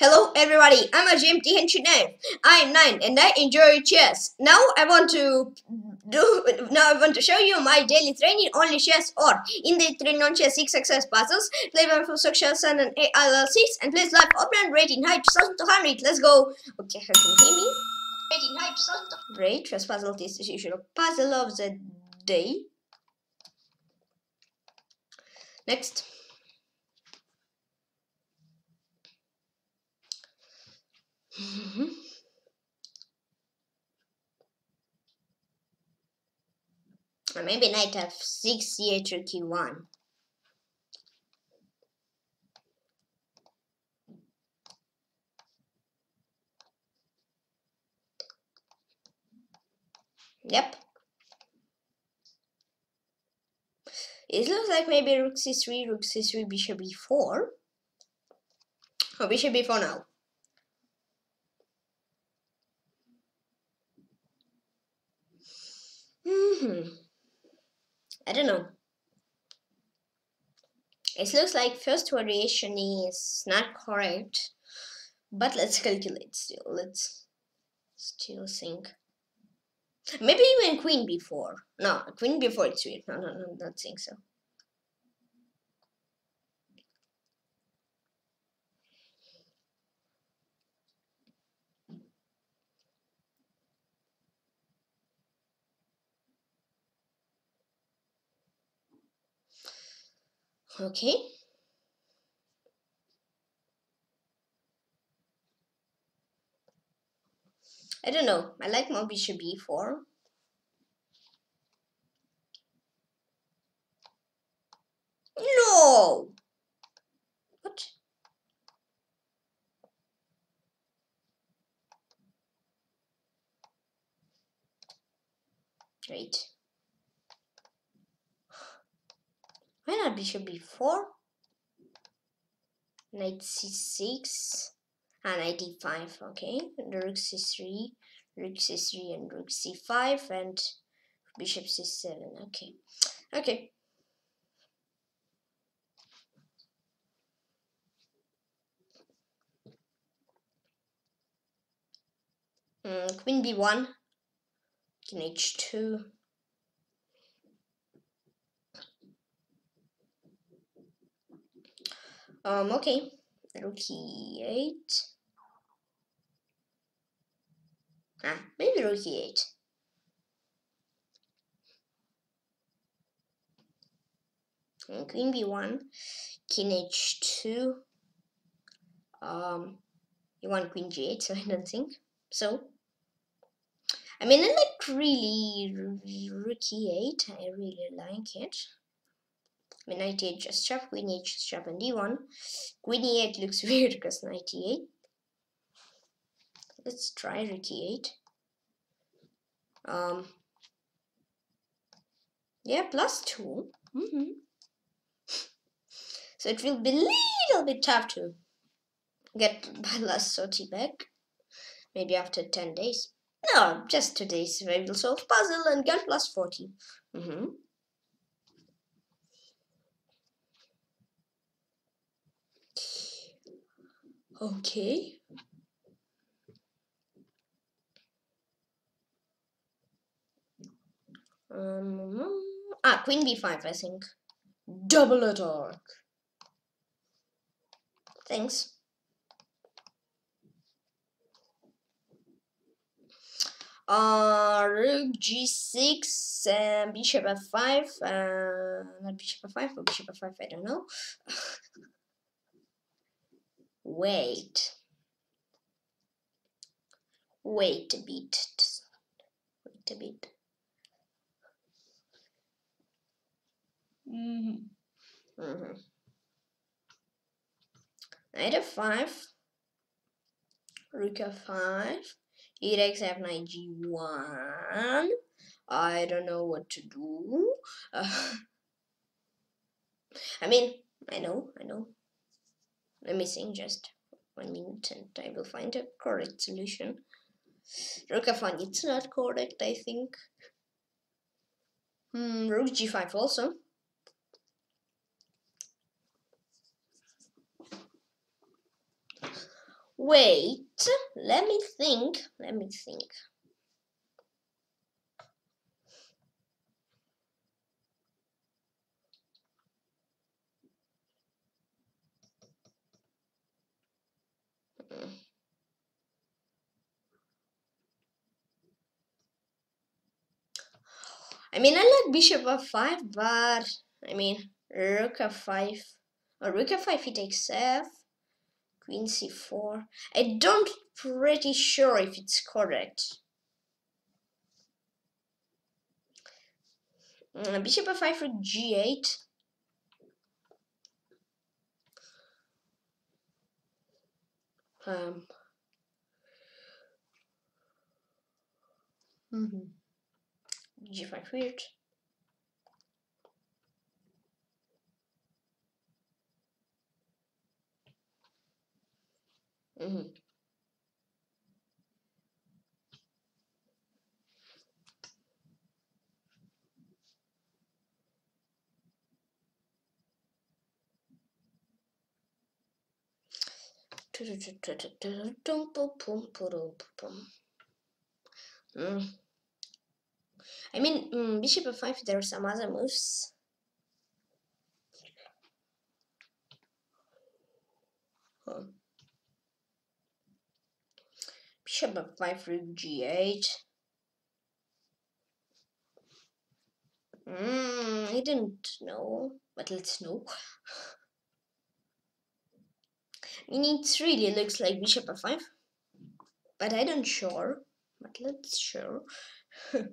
Hello everybody, I'm a GMT Henchinen. I'm 9 and I enjoy chess. Now I want to do now I want to show you my daily training only chess or in the training on chess 6 success puzzles, play one for success and an ALL6 and please live open rating high 2200. Let's go. Okay, how can you hear me? Rating high 2200. Great, chess puzzle this is usual puzzle of the day. Next. Mm-hmm. Or maybe knight f6, c8, rook e1. Yep. It looks like maybe rook c3, rook c3, bishop e4. Or bishop e4 now. Hmm. I don't know. It looks like first variation is not correct, but let's calculate still. Let's still think. Maybe even queen before. No, queen before it's weird. No, no, no, don't think so. Okay. I don't know. I like more bishop b4. No! What? Great. Why not bishop b4? Knight c6 and knight d5, okay. Rook c3, rook c3 and rook c5 and bishop c7, okay. Okay. Mm, queen b1, king h2, Um, okay. Rook e8. Ah, maybe rook e8. And queen b1, king h2. Um, you want queen g8, so I don't think so. I mean, I like really rook e8. I really like it. When knight e8 just chop, queen e8 just chop and d1. Queen e8 looks weird because knight e8. Let's try rook e8. Um, yeah, plus two. Mm -hmm. So it will be a little bit tough to get my last sortie back. Maybe after 10 days. No, just two days. I will solve puzzle and get plus 40. Mm -hmm. Okay. Um, ah, queen b5, I think. Double attack. Thanks. Uh, rook g6, and bishop f5, uh, not bishop f5 or bishop f5, I don't know. wait. Wait a bit. Wait a bit. Mm -hmm. Mm -hmm. knight f5 rook f5 e takes f9 g1 I don't know what to do. Uh, I mean I know I know me think just one minute and I will find a correct solution. Rook f1, it's not correct, I think. Hmm, rook g5 also. Wait, let me think. Let me think. I mean, I like bishop f5, but I mean, rook f5 or rook f5 he takes f, queen c4. I don't pretty sure if it's correct. Mm, bishop f5 for g8. Um. Mm -hmm g5 weird. I mean, mm, bishop f5, there are some other moves. Huh. Bishop f5, rook g8. Mm, I didn't know, but let's know. I mean, it really looks like bishop f5, but I don't sure. But let's sure.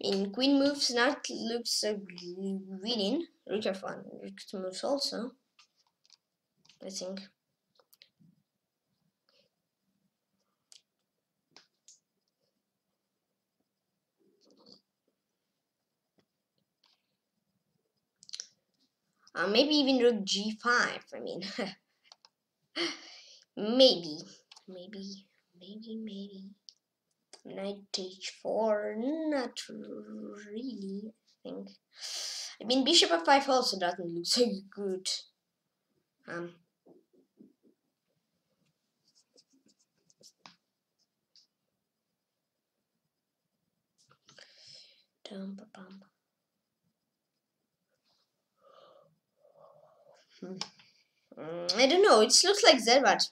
In queen moves not looks so winning. Rook f1. Rook moves also. I think. Uh, maybe even rook g5. I mean, maybe, maybe, maybe, maybe knight h4 not really I think I mean bishop f5 also doesn't look so good um Dum, ba, bum. Hmm. Mm, I don't know, it looks like that, but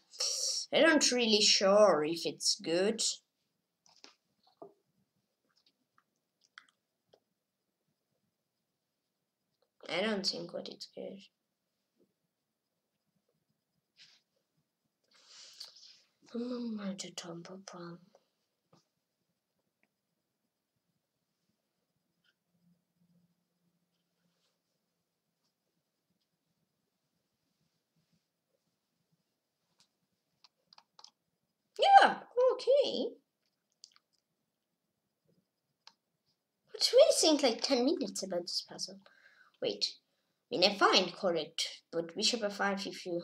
I don't really sure if it's good. I don't think what it's good. Mama Tomba Pam. Yeah, okay. But really seems like 10 minutes about this puzzle. Wait, I mean, I find correct, but bishop f5 if you...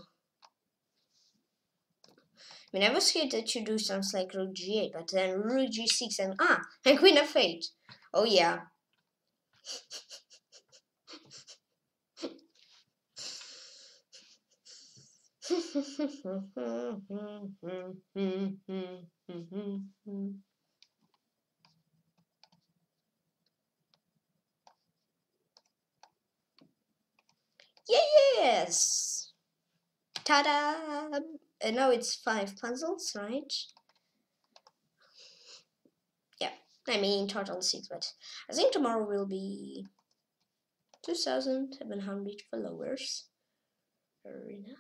I mean, I was scared that you do something like rook g8, but then rook g6 and... Ah, and queen f8. Oh, yeah. Yes! Ta-da! Uh, now it's five puzzles, right? Yeah, I mean total six, but I think tomorrow will be 2,700 followers. Arena.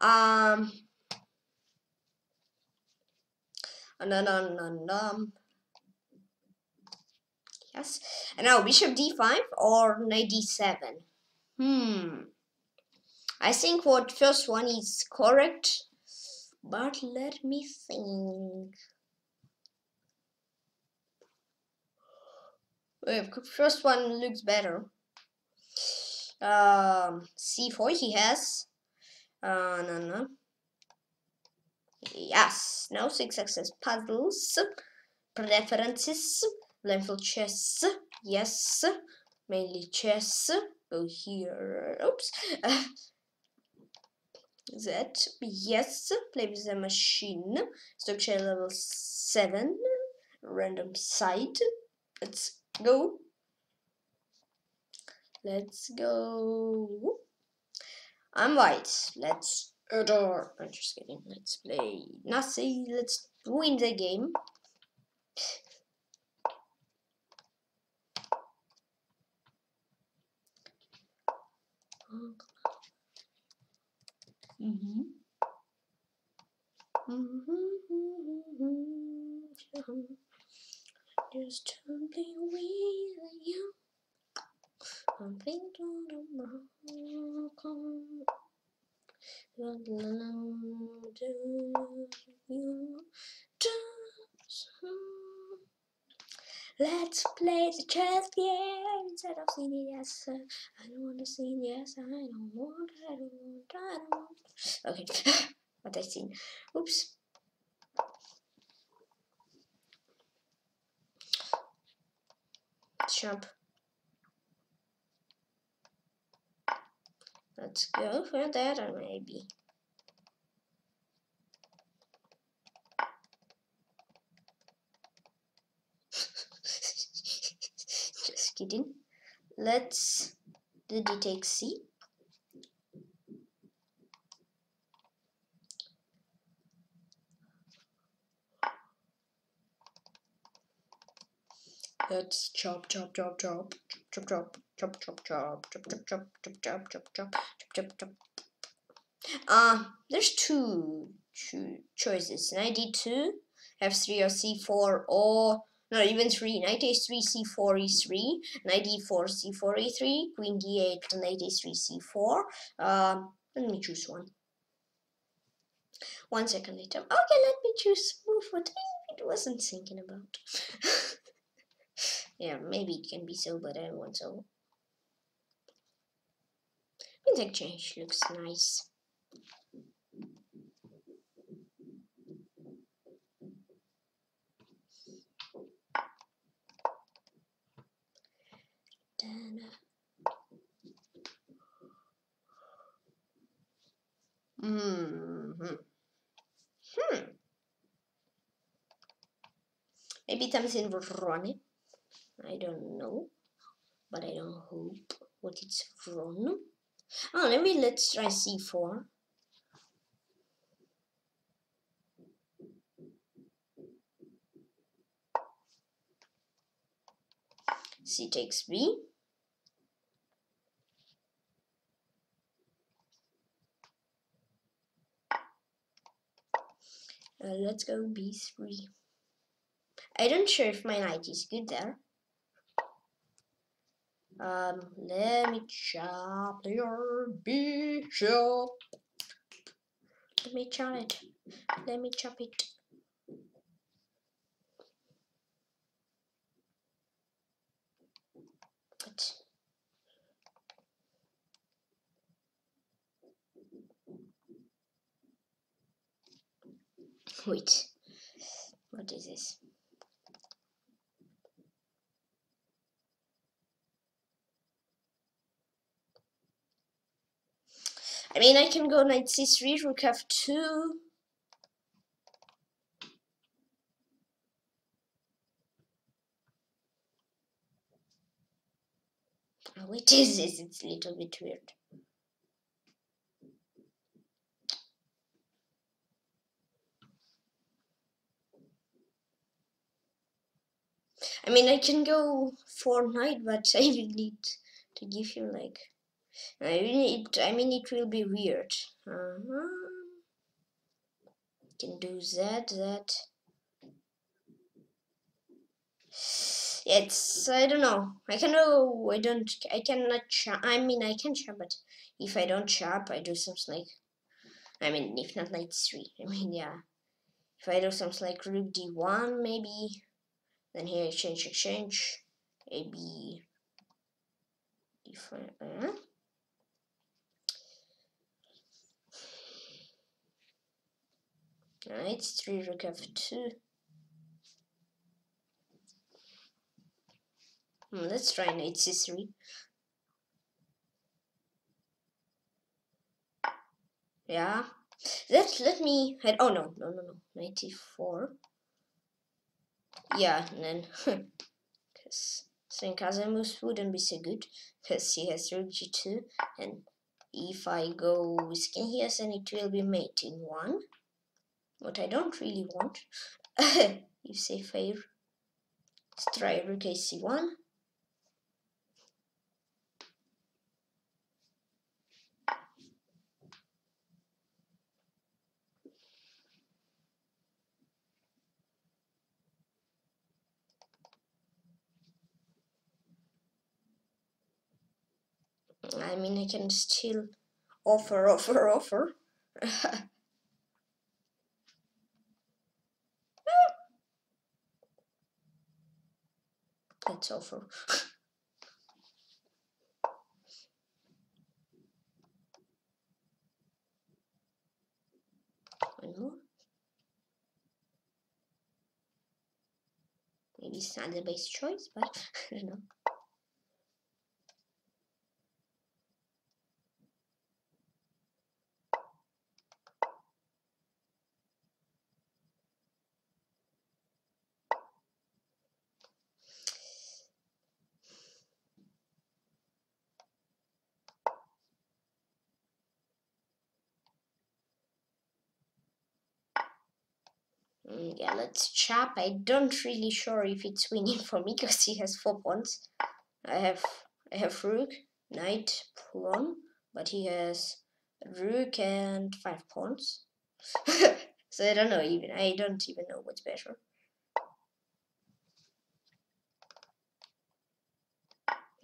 Um, and then, and, and, um, Yes. And now bishop d5 or knight d7. Hmm. I think what first one is correct, but let me think. First one looks better. Um, c4 he has. Uh, no, no. Yes, no six success puzzles. Preferences. Blindfold chess. Yes. mainly chess. Go here. Oops. that yes. Play with the machine. Stockfish level seven. Random site. Let's go. Let's go. I'm white. Let's adore. I'm just kidding. Let's play Nazi. Let's win the game. Mm-hmm. Just to be with you. I'm thinking of you. Let's play the chess game instead of singing yes. I don't want to sing yes. I don't want. I don't want. I don't want. Okay, what I sing. Oops. Jump. Let's go for that, or maybe. Just kidding. Let's. He take C? Let's chop, chop, chop, chop, chop, chop, chop, chop, chop, chop, chop, chop, chop, chop, chop, chop, chop, chop, chop. Uh, there's two, two choices. Knight d2, f3 or c4, or not even three. Knight a3, c4, e3, knight d4, c4, e3, queen d8, knight a3, c4. Um, let me choose one. One second later. Okay, let me choose move what I wasn't thinking about. yeah, maybe it can be so, but I want so. Queen's exchange looks nice. Mm hmm. Hmm. Maybe something wrong. I don't know, but I don't hope what it's wrong. Oh, let me let's try c4. C takes B. Uh, let's go b3. I don't sure if my knight is good there. Um, let me chop your bishop. Let me chop it. Let me chop it. What? Wait. What is this? I mean, I can go knight c3, rook f2. Oh, wait, is? It's a little bit weird. I mean, I can go for knight, but I will need to give him like I mean, it, I mean, it will be weird. Uh -huh. Can do that, that. It's, I don't know. I can do, I don't, I cannot chop. I mean, I can chop, but if I don't chop, I do something like, I mean, if not knight 3. I mean, yeah. If I do something like rook d1, maybe, then here exchange, exchange, a b, d5, uh, Knight 3 rook f2. Hmm, let's try knight c3. Yeah. Let let me head. Oh no no no no. Ninety four. Yeah, and then because St. Casamus wouldn't be so good because he has rook g2 and if I go with king here then it will be mate in one. What I don't really want. you say fair. Let's try rook ac1. I mean, I can still offer, offer, offer. Let's offer. One more. Maybe it's not the best choice, but I don't know. Mm, yeah, let's chop. I don't really sure if it's winning for me because he has four pawns. I have I have rook, knight, pawn, but he has rook and five pawns. so I don't know even. I don't even know what's better.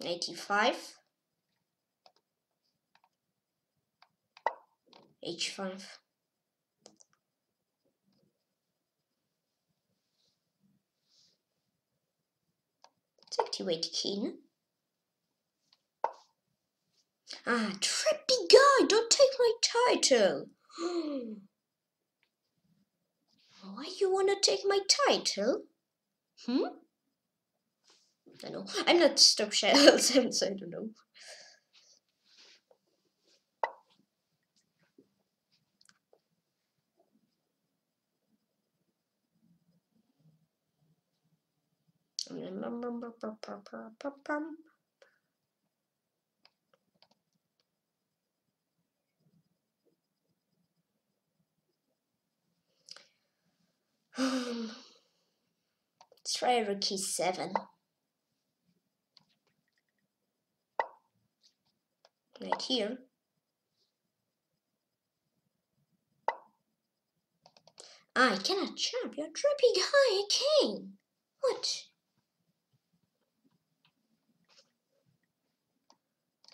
Eighty-five. H5. Activate king. Ah, trippy guy, don't take my title. Why you wanna take my title? Hmm? I know. I'm not stop shells, I don't know. Um, let's try rookie seven. Right here. I cannot jump. You're tripping high again. What?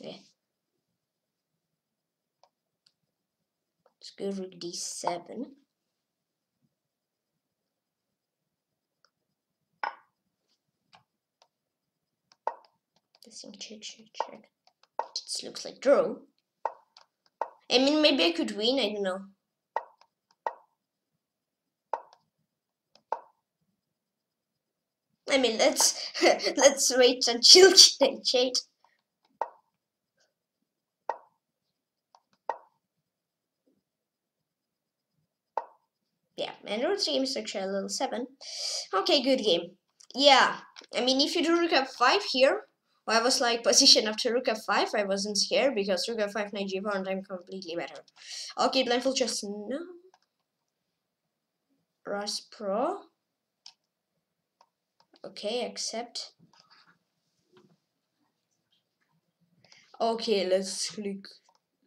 Yeah. Let's go rook d7. This thing check, check, check. Looks like draw. I mean, maybe I could win, I don't know. I mean, let's let's wait until check. yeah, Android stream Stockfish level 7. Okay, good game. Yeah, I mean, if you do rook f5 here, I was like position after rook f5, I wasn't scared because rook f5 knight g4 and I'm completely better. Okay, blindfold just no. Ras Pro. Okay, accept. Okay, let's click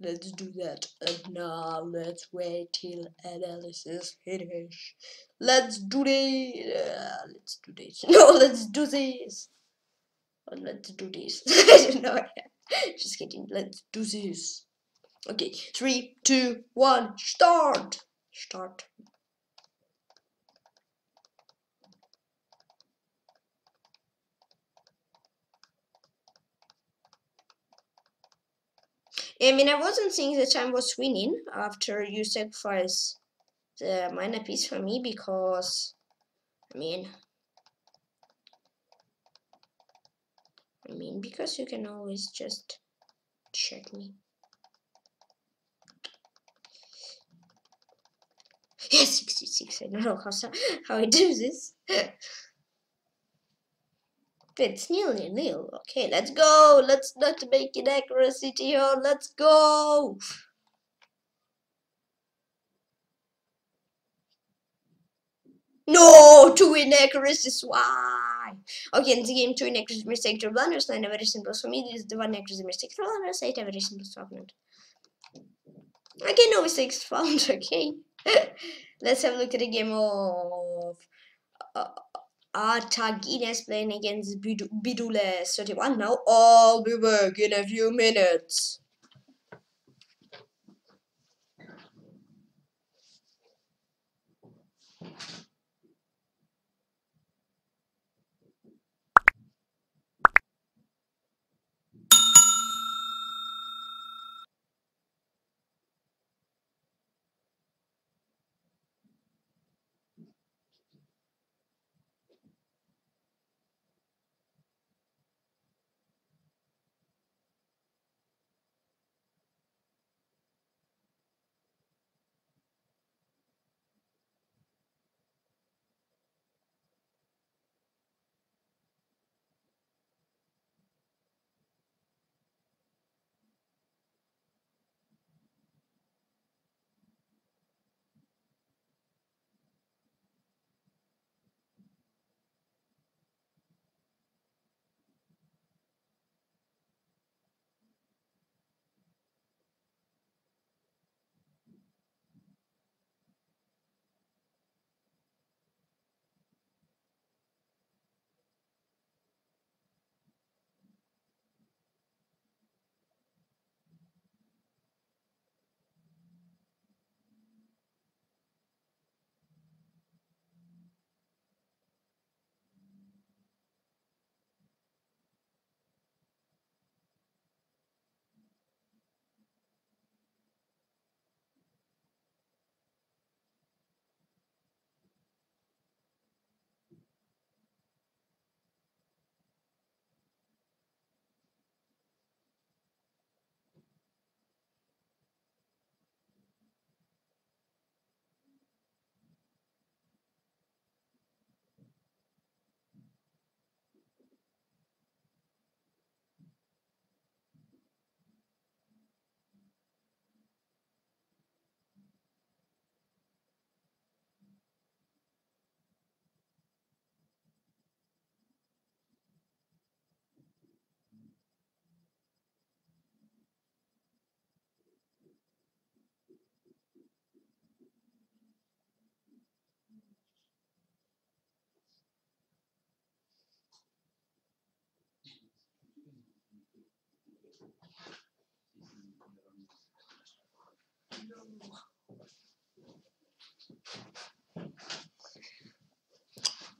Let's do that. And now let's wait till analysis finish. Let's do this. Uh, let's do this. No, let's do this. Oh, let's do this. I don't. Just kidding. Let's do this. Okay, three, two, one, start. Start. I mean, I wasn't saying that I was winning after you sacrifice the minor piece for me because, I mean, I mean, because you can always just check me. Yeah, 66. I don't know how how I do this. It's nil nil nil. Okay, let's go. Let's not make inaccuracy here. Let's go. No, two inaccuracies. Why? Okay, in the game, two inaccuracies, mistake, two blunders, nine very simple for me. This is the one inaccuracy, mistake, three blunders, eight very simple to opponent. Okay, no mistakes found. Okay, let's have a look at the game of. Uh, Artagines playing against Bidule 31 now. I'll be back in a few minutes.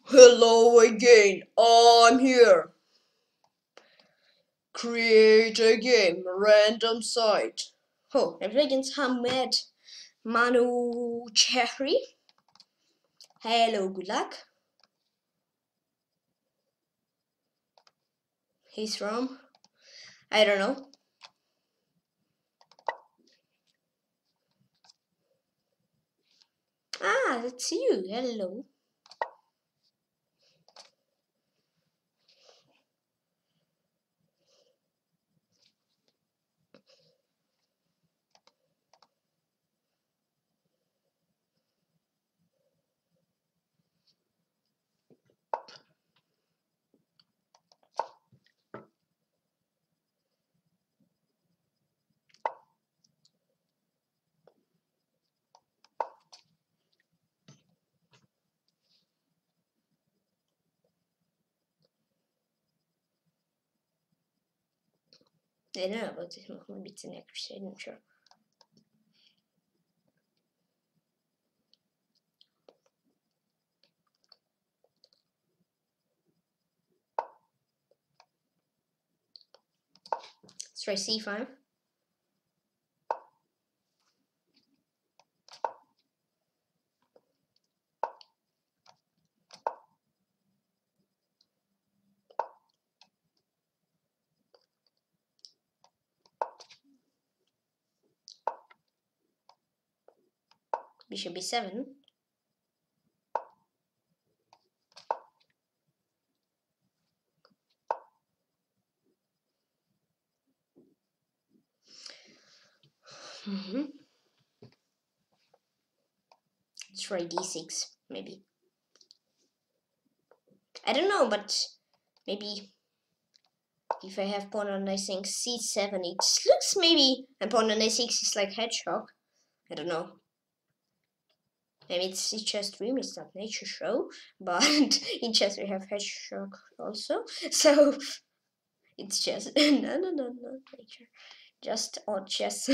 Hello again, I'm here. Create a game, random site. Oh, against Hamed Manu Cherry. Hello, good luck. He's from, I don't know. Ah, it's you. Hello. I don't know about this move. Maybe it's an accuracy. I'm sure. Let's try c5. Bishop b7. Mm -hmm. Try d6, maybe. I don't know, but maybe if I have pawn on I think c7, it looks maybe and pawn on a6 is like hedgehog. I don't know. Maybe it's, it's just dream, it's not nature show, but in chess we have hedgehog also. So it's just no no no no nature. Just on chess.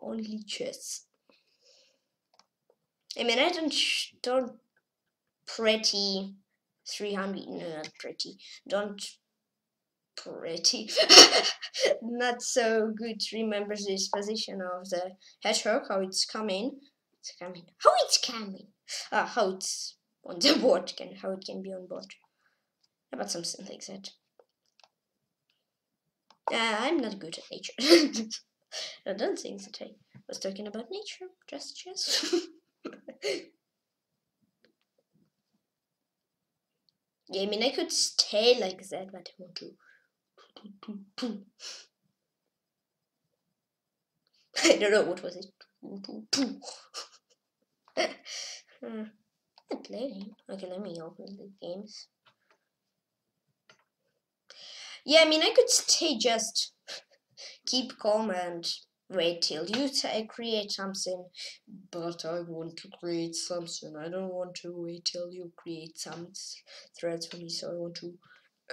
Only chess. I mean I don't don't pretty 300 no not pretty don't pretty not so good remember this position of the hedgehog how it's coming coming. How it's coming? Uh, how it's on the board can how it can be on board. About something like that. Uh, I'm not good at nature. I don't think that I was talking about nature, just chess. yeah, I mean I could stay like that, but I want to. I don't know what was it hmm. Playing. Okay, let me open the games. Yeah, I mean, I could stay just keep calm and wait till you create something, but I want to create something. I don't want to wait till you create some threads for me, so I want to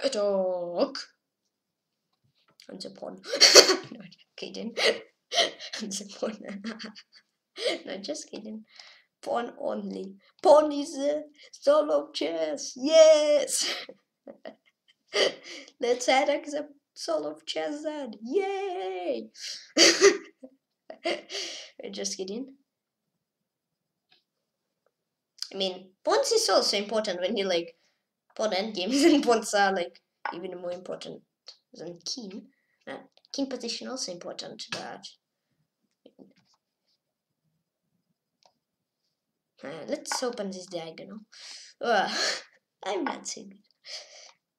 attack. And the pawn. no, kidding. and the pawn. no, just kidding. Pawn only. Pawn is soul of chess. Yes. Let's attack the soul of chess then. Yay! just kidding. I mean, pawns is also important when you like pawn endgames, and pawns are like even more important than king. Uh, king position also important, but Uh, let's open this diagonal. Uh, I'm not so good.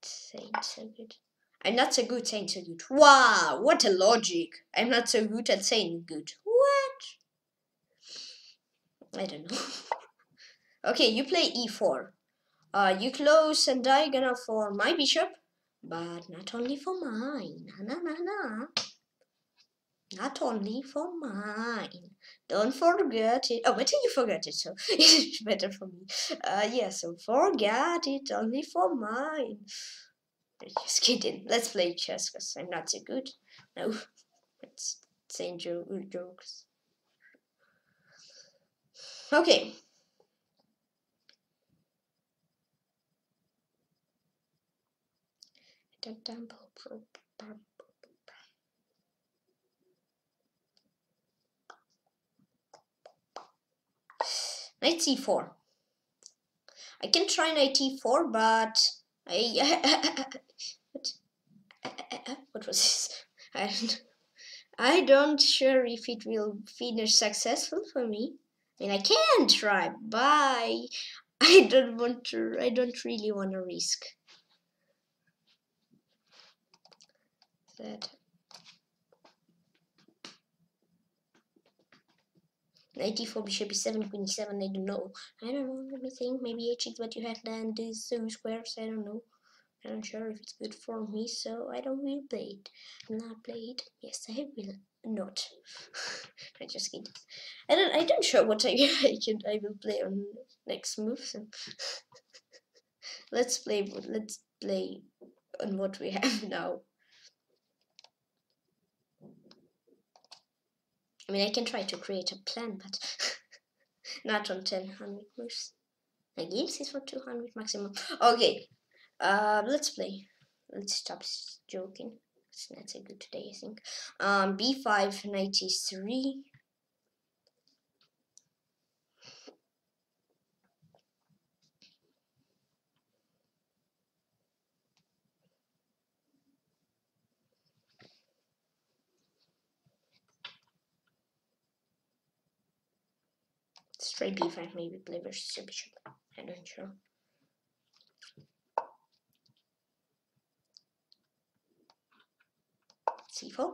Saying so good. I'm not so good saying so good. Wow, what a logic. I'm not so good at saying good. What? I don't know. okay, you play e4. Uh, you close a diagonal for my bishop, but not only for mine. Na na na na not only for mine. Don't forget it. Oh, better you forget it, so it's better for me. Uh, yeah, so forget it, only for mine. Just kidding. Let's play chess, because I'm not so good. No, it's saying jo jokes. Okay. Knight c4 I can try knight e4 but I what, what was this? I don't, I don't sure if it will finish successful for me. I mean I can try but I don't want to I don't really want to risk that Knight d4, bishop e7, queen e7, I don't know. I don't know, let me think. Maybe h what you have done, these two squares, I don't know. I'm not sure if it's good for me, so I don't will play it. Not play it. Yes, I will not. I just kidding. I don't. I don't sure what I I can. I will play on next move. So let's play. Let's play on what we have now. I mean, I can try to create a plan, but not on 1000 moves. The game for 200 maximum. Okay, uh, let's play. Let's stop joking. It's not so good today, I think. Um, B5, 93. Straight b5, maybe play versus a bishop. I don't know. c4.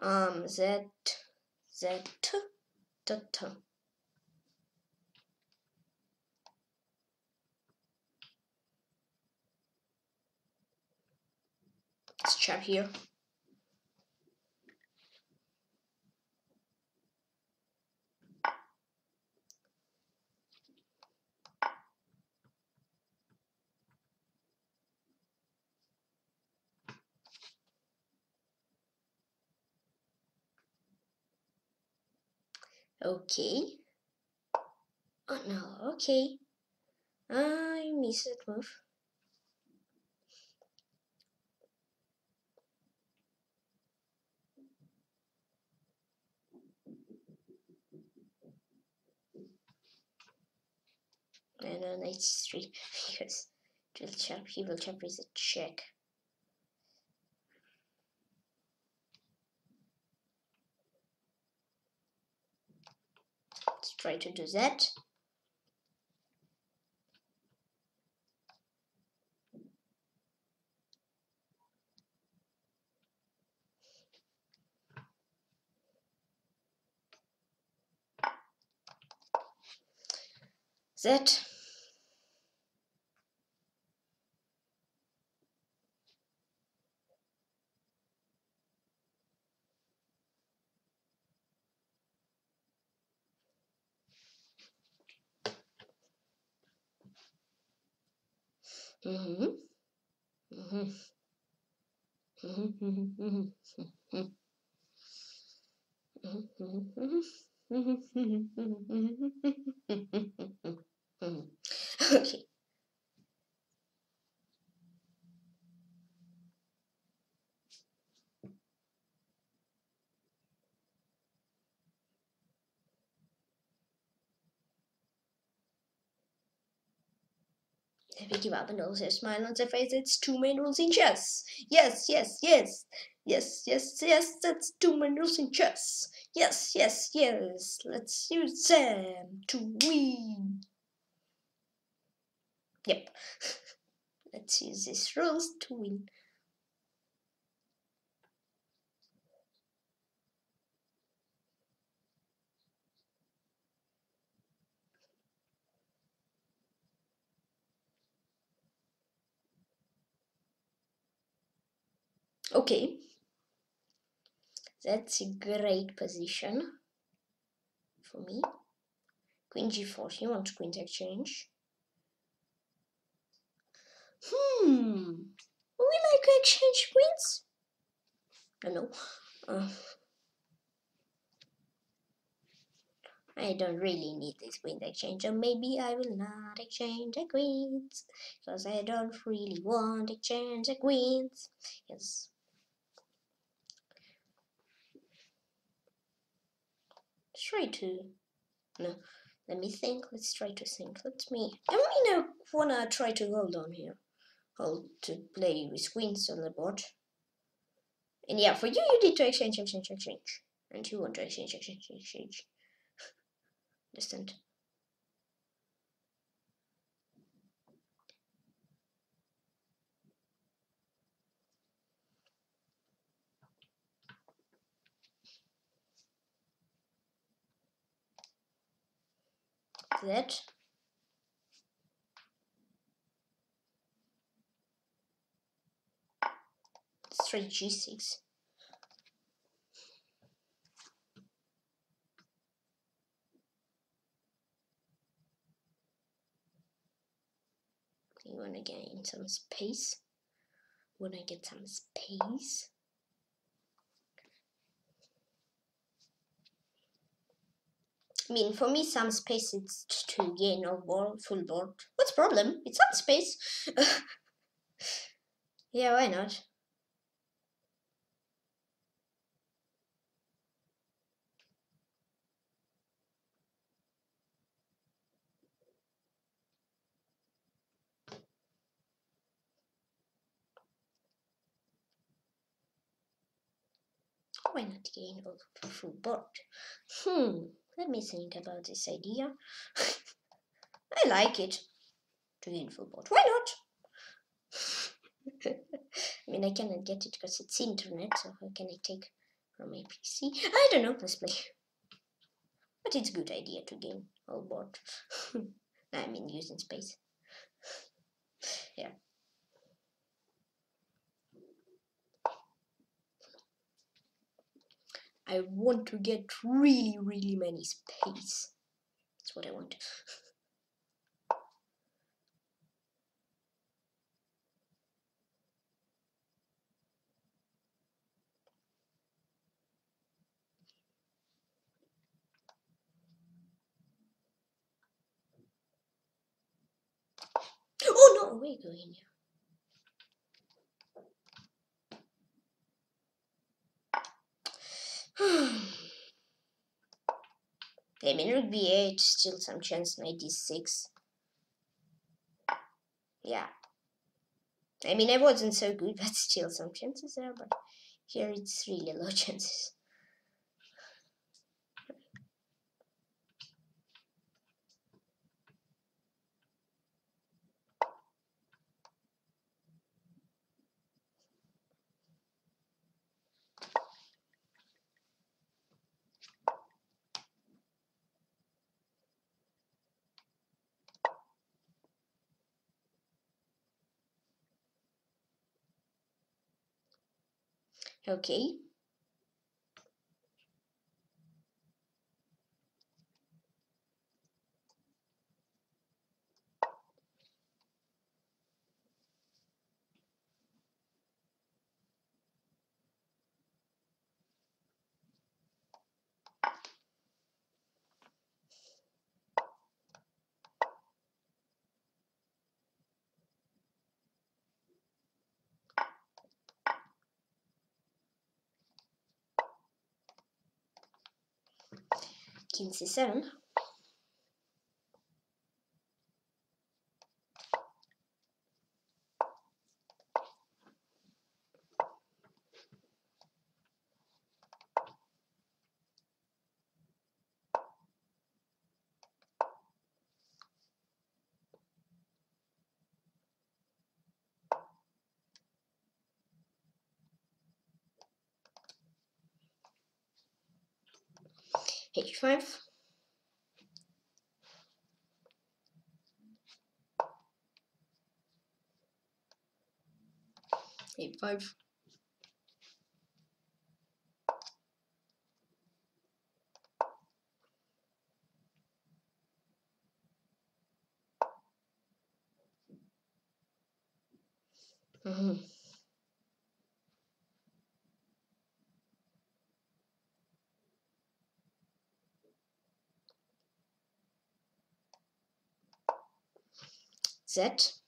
Um, Z, Z, t, t, t. Let's check here. Okay. Oh no, okay. I missed that move. And on h3 because it will chop, he will chop is a check. Let's try to do that. That okay. Give up and also smile on their face. It's two main rules in chess. Yes, yes, yes. Yes, yes, yes, that's two main rules in chess. Yes, yes, yes. Let's use them to win. Yep. Let's use these rules to win. Okay. That's a great position for me. Queen g4, you want queen exchange? Hmm, we like to exchange queens? I don't know. Uh, I don't really need this queen exchange, or maybe I will not exchange the queens, because I don't really want to exchange the queens. Yes. Try to no let me think let's try to think let me I mean I wanna try to hold on here hold to play with queens on the board. And yeah for you you need to exchange exchange exchange and you want to exchange exchange exchange. Understand passage three g6 you want to gain some space? When I get some space? Mean, for me, some space is to gain a full board. What's problem? It's some space. yeah, why not? Why not gain a full board? Hmm. Let me think about this idea. I like it. To board. Why not? I mean, I cannot get it because it's internet, so how can I take from my PC? I don't know, let's play. But it's a good idea to gain all board. I mean, using space. yeah. I want to get really, really many space. That's what I want. oh no, are you I mean, rook b8, still some chance, knight d6. Yeah. I mean, I wasn't so good, but still some chances there, but here it's really low chances. Okay. 1967 h5 h5 Mm-hmm. Z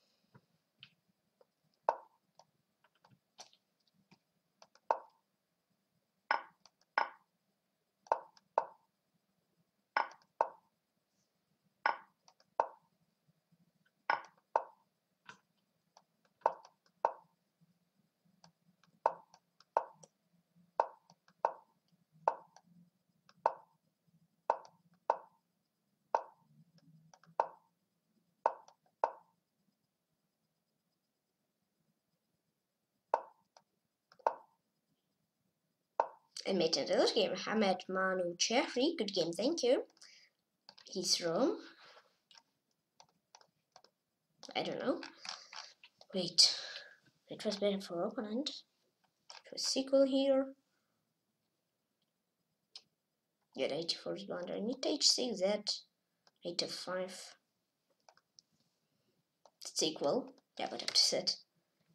and made another game. Hamed Manoochehri, good game, thank you. He's Rome. I don't know. Wait, it was better for opponent. It was sequel here. Yeah, 84 is blunder. I need h6 that. 8 of 5. It's equal. Yeah, but upset.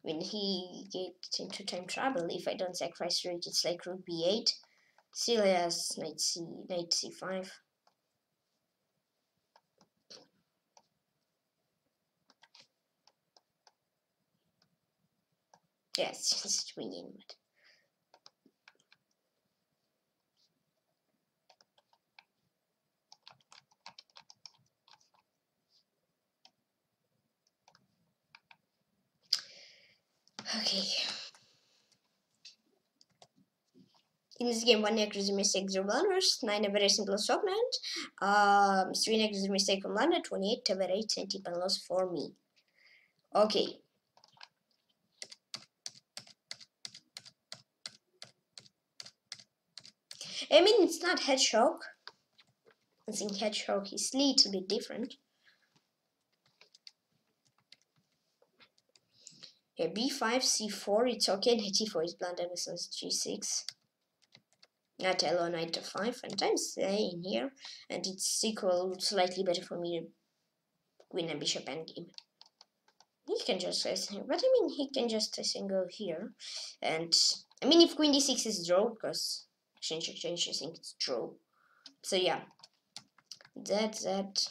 When he gets into time trouble, if I don't sacrifice rook, it's like rook b8. Still has knight c, knight c5. Yes, just winning, but Okay. In this game, one neck is a mistake, zero blunders, nine a very simple opponent, um, three neck is a mistake from blunder, 28 to very 20 pen loss for me. Okay. I mean, it's not hedgehog. I think hedgehog is a little bit different. Yeah, b5, c4, it's okay, knight e4 is blunder versus g6. Knight l knight f5, and I'm staying here, and it's equal, slightly better for me to win a bishop endgame. He can just, but I mean, he can just, go here, and, I mean, if queen d6 is draw, because exchange, exchange, I think it's draw. So, yeah, that, that,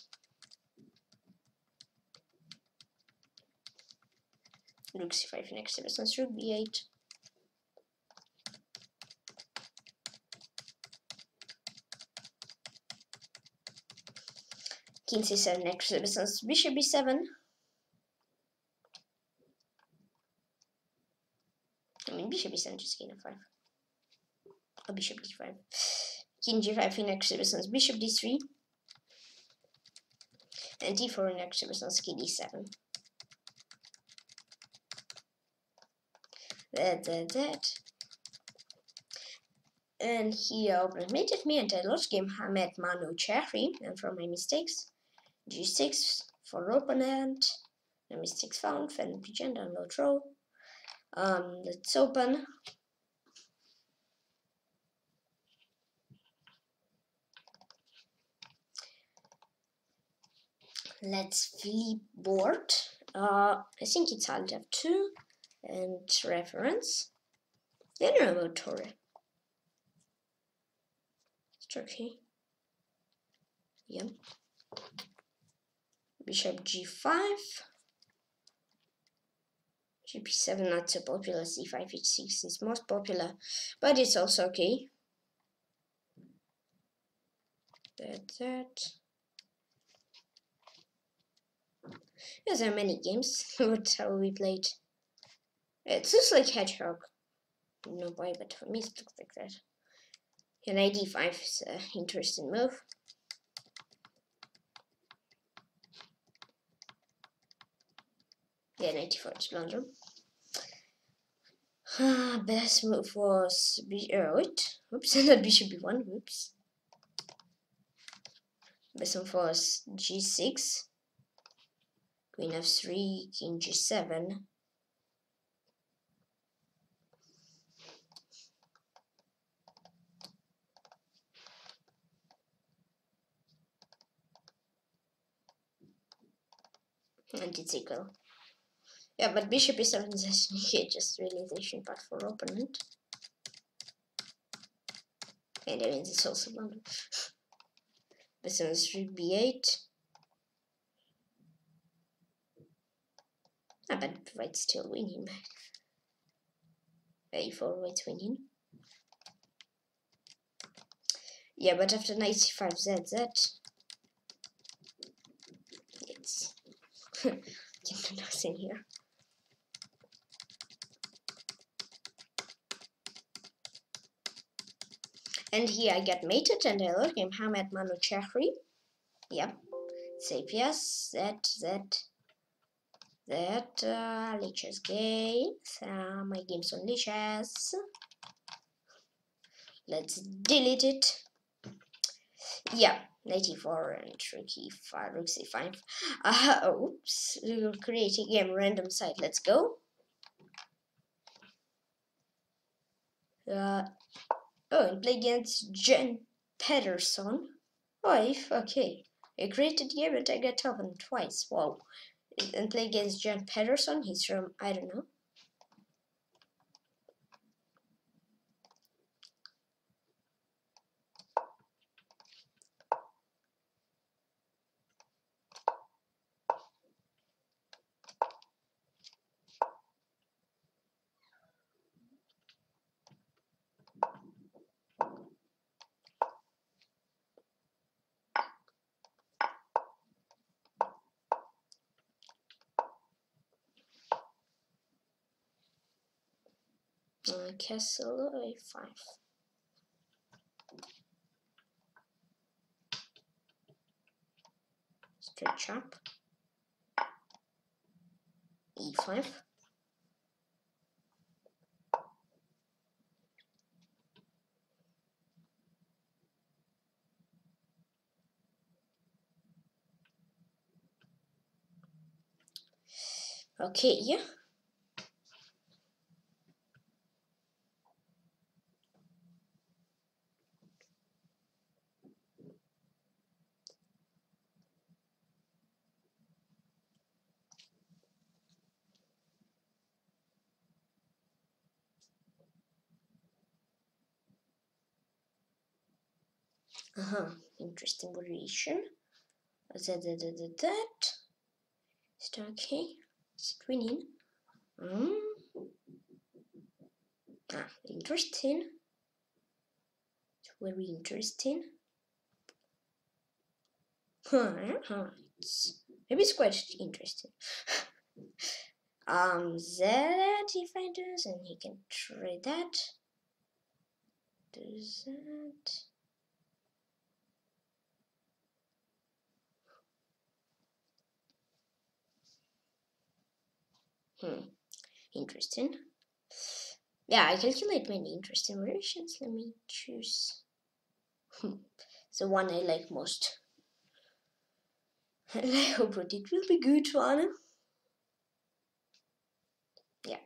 Rook c5 next response rook b8. King c7 next response bishop b7. I mean bishop b7 just king f5. Or bishop d5. King g5 next to response bishop d3. And d4 next to response king d7. That, that, that. And he overrated me and I lost game Hamed Manoochehri and from my mistakes. G6 for open opponent. No mistakes found. Fan pigeon download row. Um, let's open. Let's flip board. Uh, I think it's Alt F2 and reference. It's Turkey. Yep. Bishop g5. gp7 not so popular, c5 h6 is most popular, but it's also okay. That, that. There are many games, what how we played. It looks like hedgehog. No why, but for me it looks like that. And ID5 is an interesting move. Yeah, 94 is blunder. Ah, best move was B oh wait, oops, not bishop b1, whoops. Best move was g6, queen f3, king g7, and it's equal. Yeah, but bishop e7 is here just realization part for opponent. And I mean it's also blunder. Bishop is 3 b8. Ah, but white's still winning. a4 white's winning. Yeah, but after knight c5 z z it's Get nothing here. And here I get mated and I look him Hamed Manoochehri. Yep. Save yes, that, that, that, uh, Lichess games, uh, my games on Lichess. Let's delete it. Yeah, 94 and rook e5, rook c5. Uh, oops, we'll create a game random site. Let's go. Uh, oh, and play against Jenn Pederson. Oh, okay. I created game and I got open twice. Wow. and play against Jenn Pederson. He's from I don't know. Castle a5. Straight chop. e5. Okay, yeah. Uh-huh, interesting variation. That, that, that, that. Is it winning? Um, ah, interesting. It's very interesting. Huh, huh, it's, maybe it's quite interesting. um, that if I do, and he can try that. Does that. Hmm. Interesting. Yeah, I calculate many interesting variations. Let me choose hmm. the one I like most. And I hope it will be good one. Yeah. Uh-huh.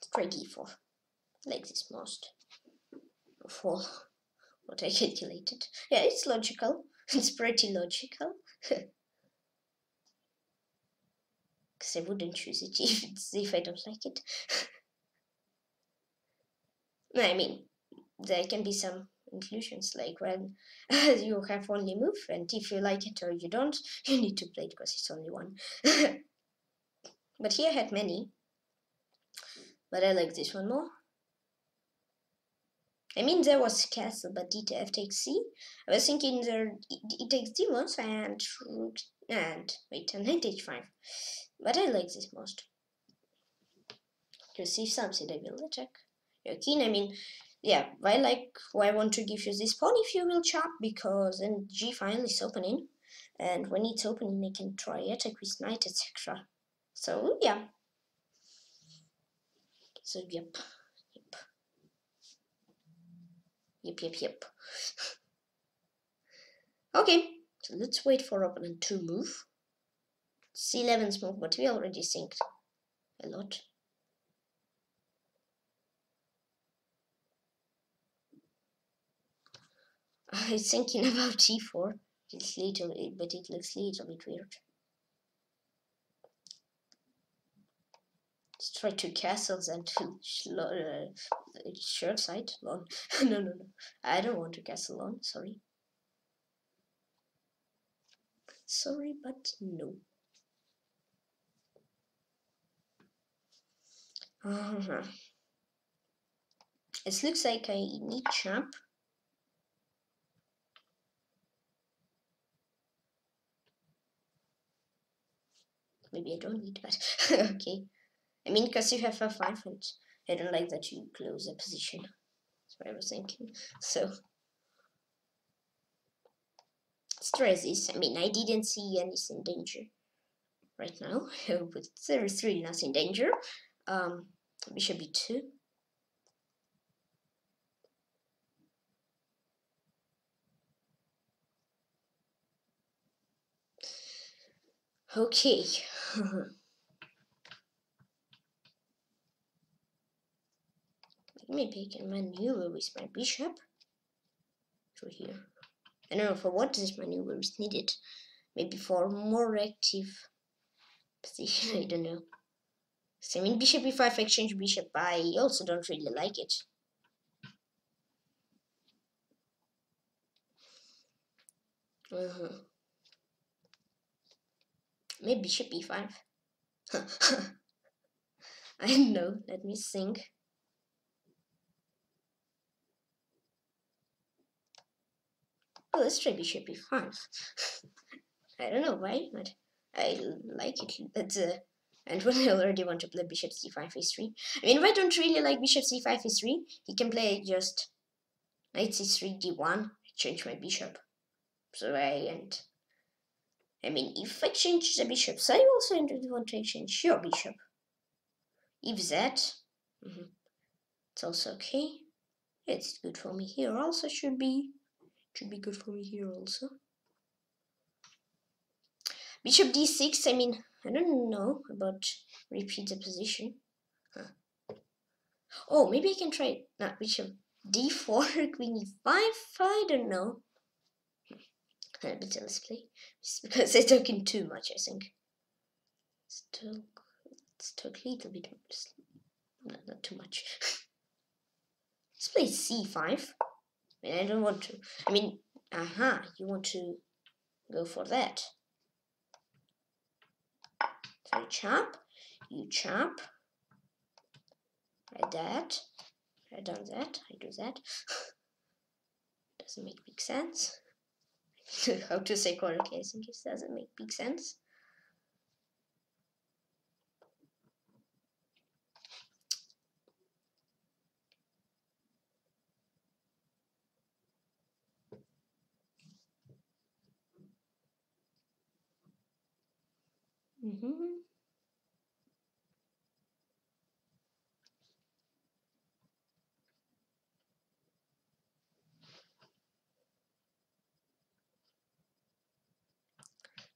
Straight e4. Like this most all what I calculated. Yeah, it's logical. It's pretty logical. Because I wouldn't choose it if, if I don't like it. I mean, there can be some inclusions like when you have only move and if you like it or you don't you need to play it because it's only one. But here I had many but I like this one more. I mean there was castle but d takes c. I was thinking there it takes d once and and wait and knight h5 but I like this most. Because if something I will attack. You're keen I mean yeah, I like why I want to give you this pawn if you will chop because then g file is opening and when it's opening I can try attack with knight etc. So yeah. So yep. Yep. Yep yep yep. okay, so let's wait for opponent to move. C11's move, but we already synced a lot. I was thinking about g4. It's little, but it looks a little bit weird. Let's try two castles and uh, short side long. no, no, no. I don't want to castle on. Sorry. Sorry, but no. Uh -huh. It looks like I need champ. Maybe I don't need that. okay. I mean, because you have a 5 and I don't like that you close a position. That's what I was thinking. So, stress is, I mean, I didn't see anything danger right now, but there is really nothing danger. Um, Bishop b2. Okay. Maybe I can maneuver with my bishop through here. I don't know for what this maneuver is needed. Maybe for more active position, I don't know. So, I mean, bishop e5 exchange bishop, I also don't really like it. Uh Maybe bishop e5. I don't know, let me think. Oh, let's try bishop e5. I don't know why, but I like it. That's uh, and when I already want to play bishop c5 e3. I mean, I don't really like bishop c5 e3, he can play just knight c3 d1, change my bishop. So I and I mean, if I change the bishop, so I also want to change your bishop. If that, mm -hmm, it's also okay. It's good for me here. Also should be should be good for me here also. Bishop d6, I mean, I don't know about repeat the position. Huh. Oh, maybe I can try, not bishop d4, queen e5, I don't know. A bit let's play, just because they're talking too much, I think. Let's talk a little bit, not, not too much. let's play c5. I mean, I don't want to. I mean, aha, uh -huh, you want to go for that. So you chop, you chop, like that. I done that, I do that. doesn't make big sense. How to say I think it doesn't make big sense. Mm-hmm.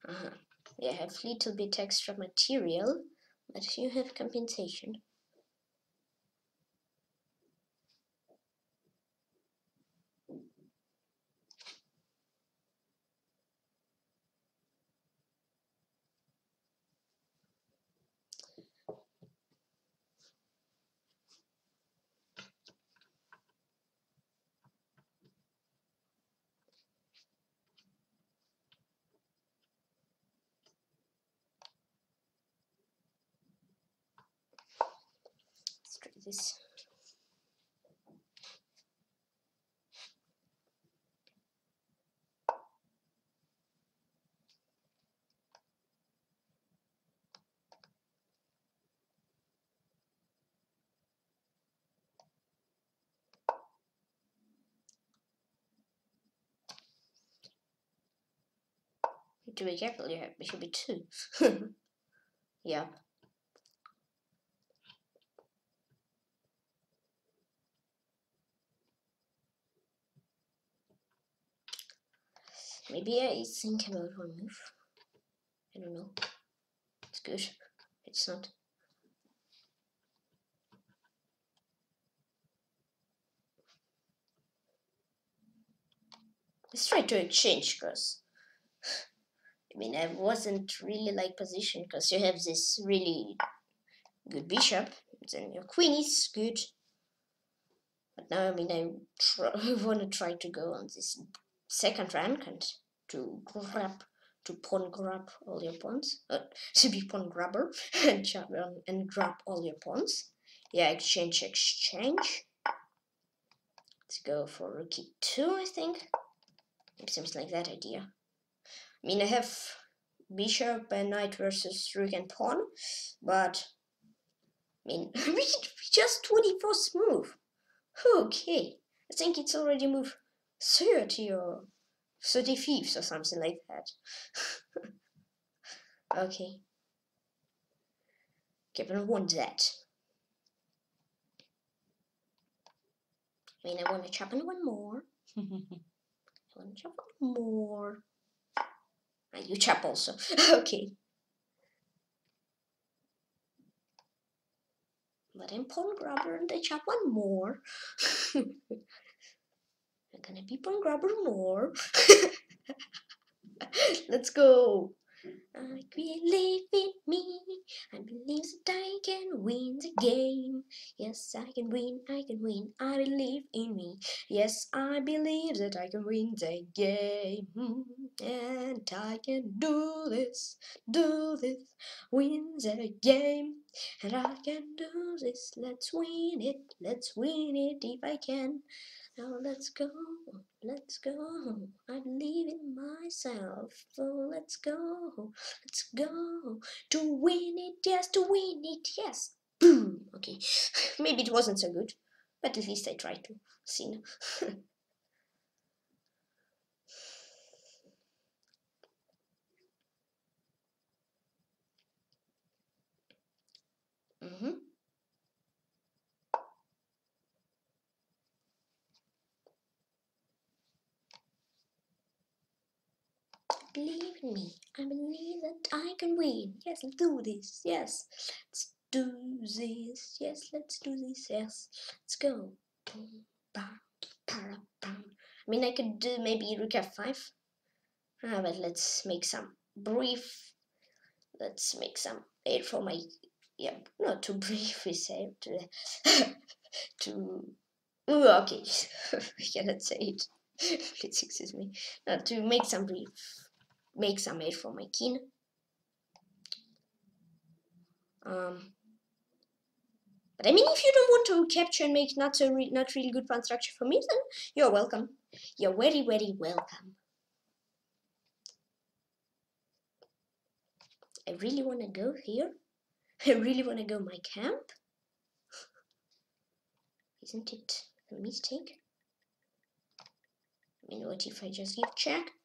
Uh -huh. They have little bit extra material, but you have compensation. This. to be careful, it should be two. yeah. Maybe I think about one move. I don't know. It's good. It's not. Let's try to exchange because I mean I wasn't really like position because you have this really good bishop then your queen is good but now I mean I, I want to try to go on this second rank and to grab to pawn grab all your pawns uh, to be pawn grabber and jump um, and grab all your pawns. Yeah exchange exchange. Let's go for rook e2 I think. It seems like that idea. I mean I have bishop and knight versus rook and pawn but I mean we just 24th move. Okay I think it's already move 30 or 35 or something like that. okay. Kevin want that. I mean, I want to chop on one more. I want to chop on more. Ah, you chop also. okay. But I'm pawn grabber and I chop one more. I'm gonna be pawn grabber more. Let's go. I believe in me. I believe that I can win the game. Yes, I can win. I can win. I believe in me. Yes, I believe that I can win the game. And I can do this, do this, win the game. And I can do this. Let's win it. Let's win it if I can. Now let's go, let's go. I believe in myself. So let's go, let's go. To win it, yes, to win it, yes. Boom. Okay, maybe it wasn't so good, but at least I tried to. See now. mm-hmm. Believe in me. I believe that I can win. Yes, let's do this. Yes, let's do this. Yes, let's do this. Yes, let's go. I mean, I could do maybe rook f5. Ah, but let's make some brief. Let's make some aid for my. Yeah, not too brief. We say to to. Ooh, okay, I cannot say it. Please excuse me. Not to make some brief make some aid for my king. Um, but I mean, if you don't want to capture and make not so re not really good pawn structure for me, then you're welcome. You're very, very welcome. I really want to go here. I really want to go my camp. Isn't it a mistake? I mean, what if I just give check?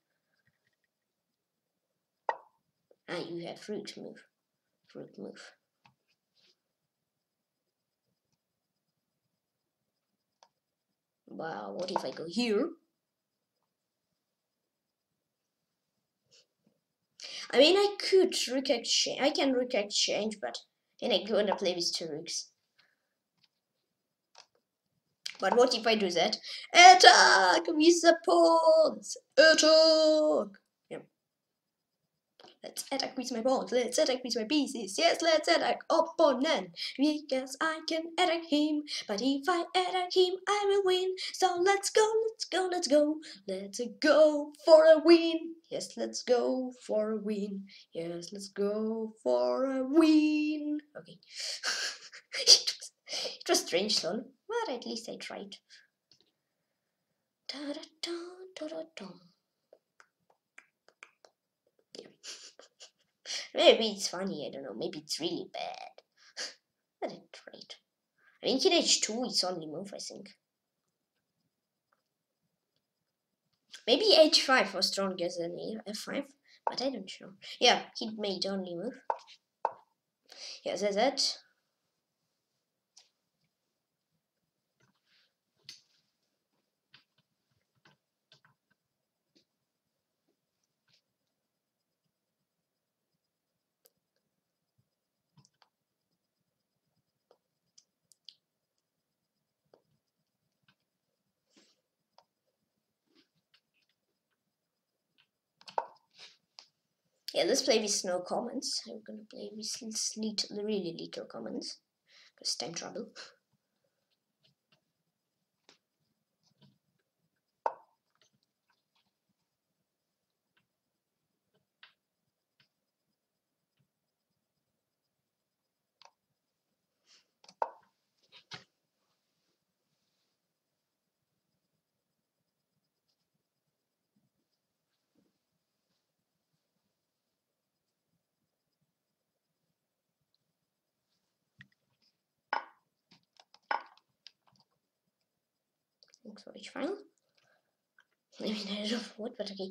Ah, you have fruit move. Fruit move. Wow, what if I go here? I mean, I could rook exchange. I can rook exchange, but then I go and play with two rooks. But what if I do that? Attack with the pawns! Attack! Let's attack with my pawns. Let's attack with my pieces. Yes, let's attack opponent. Because I can attack him. But if I attack him, I will win. So let's go, let's go, let's go. Let's go for a win. Yes, let's go for a win. Yes, let's go for a win. Okay. it, was, it was strange, son. But at least I tried. Da -da -da, da -da -da. Maybe it's funny, I don't know. Maybe it's really bad. it's great. I think in H2 it's only move, I think. Maybe H5 was stronger than F5, but I don't know. Yeah, he made only move. Yeah, that's it. Yeah, let's play with no comments. I'm gonna play with little, really little comments. Because time trouble. File. I mean, I don't but okay.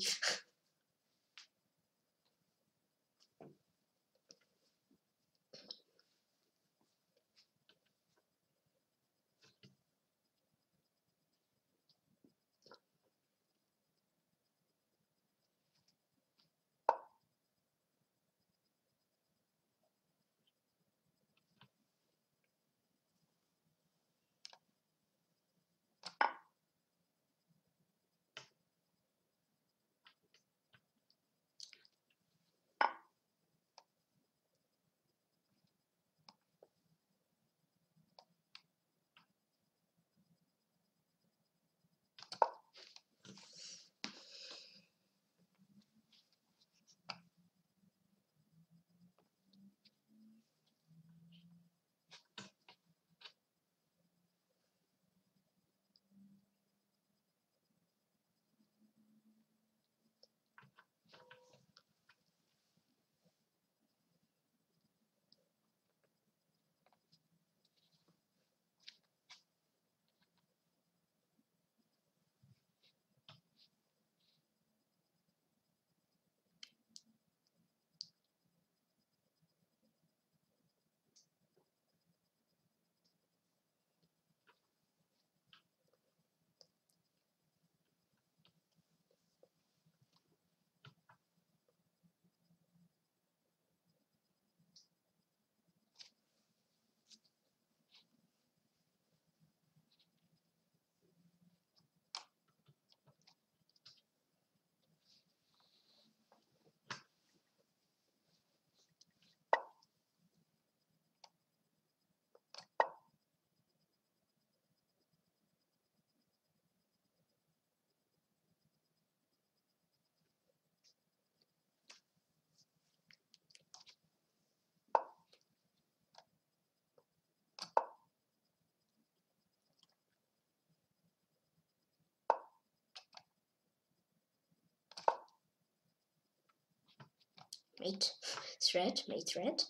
Mate. Thread. Mate thread.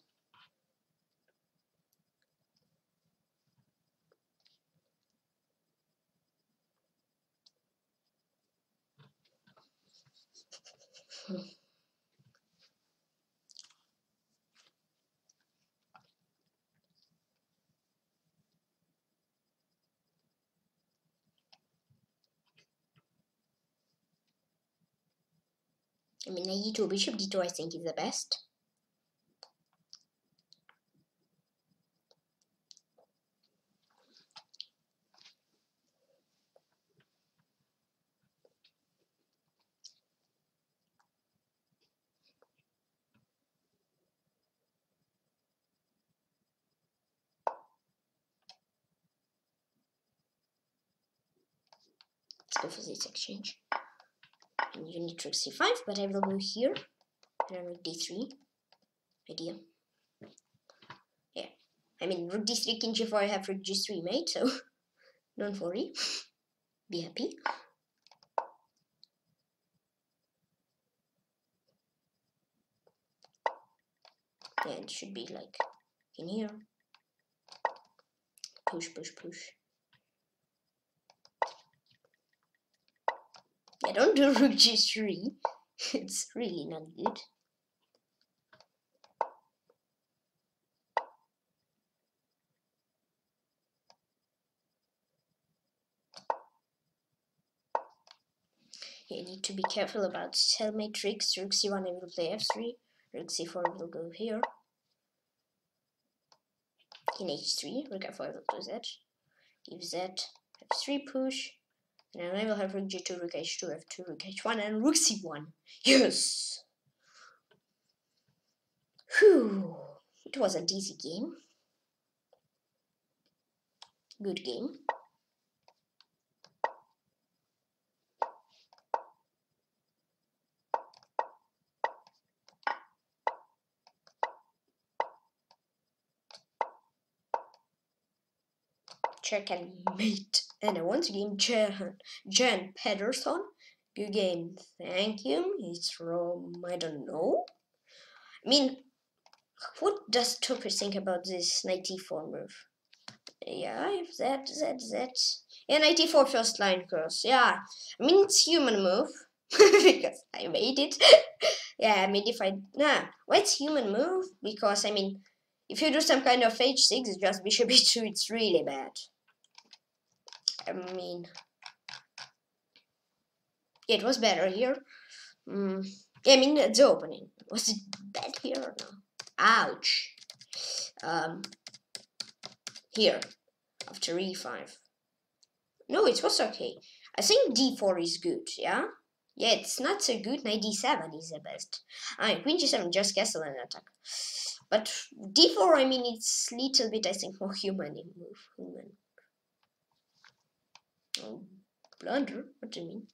Hmm. I mean, e2, bishop d2 I think is the best. Let's go for this exchange need rook c5 but I will go here. And rook d3 idea. Yeah. I mean rook d3 king g4 I have rook g3 mate so don't worry. Be happy. Yeah it should be like in here. Push push push I don't do rook g3. it's really not good. You need to be careful about stalemate tricks. Rook c1 I will play f3. Rook c4 will go here. In h3, rook f4 will do z. If z, f3 push. And then I will have rook g2, rook h2, f2, rook h1, and rook c1. Yes! Whew! It was a easy game. Good game. Check and mate. And I once again, Jenn, Jenn Pederson. Good game. Thank you. He's from, I don't know. I mean, what does Topper think about this 94 move? Yeah, that, that, that. Yeah, 94 first line curse. Yeah, I mean, it's human move. because I made it. yeah, I mean, if I, nah, what's human move? Because, I mean, if you do some kind of h6, it's just bishop e2, it's really bad. I mean, it was better here. Mm, I mean, the opening. Was it bad here or no? Ouch. Um, here, after e5. No, it was okay. I think d4 is good, yeah? Yeah, it's not so good. Knight d7 is the best. I mean, queen g7, just castle and attack. But d4, I mean, it's little bit, I think, more human move. Human. Oh, blunder? What do you mean?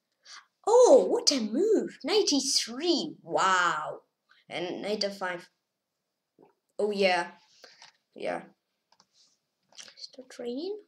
Oh, what a move! 93! Wow! And knight f5. Oh, yeah. Yeah. Start training.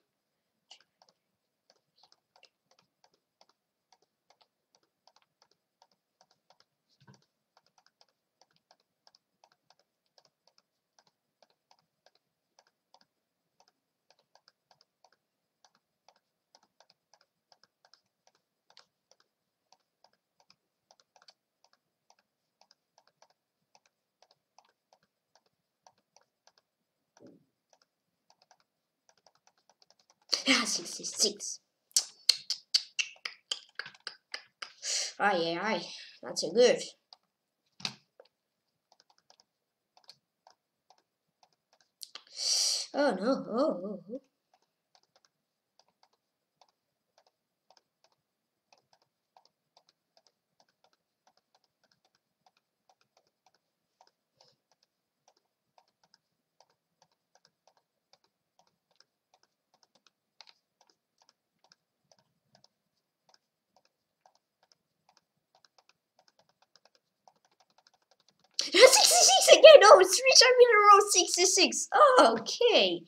Yeah, 66. Aye, aye, aye. That's a good. Oh no. Oh, oh, oh. No, it's three times in a row, 66. Oh, okay.